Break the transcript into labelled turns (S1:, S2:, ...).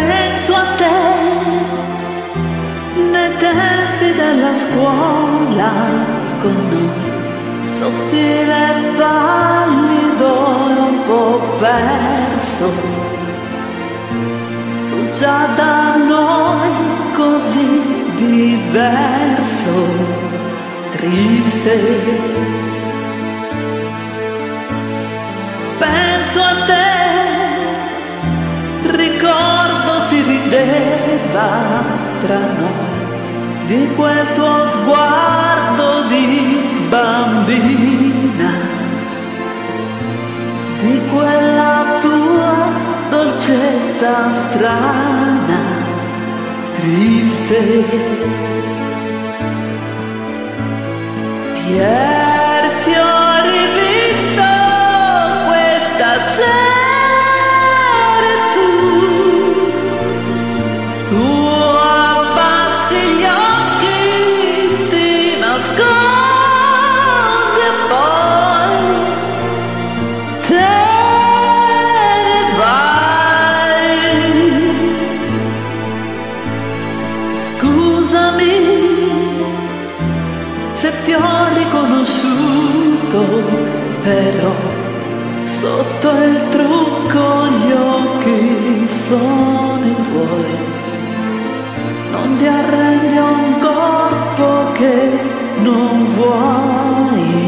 S1: penso a te. Nei tempi della scuola con noi sottile e pallido un po' perso. Tu già da noi così diverso triste. Penso a te rideva tra noi di quel tuo sguardo di bambina, di quella tua dolcezza strana, triste. Ieri riconosciuto, però sotto il trucco gli occhi sono i tuoi. Non ti arrendi a un corpo che non vuoi.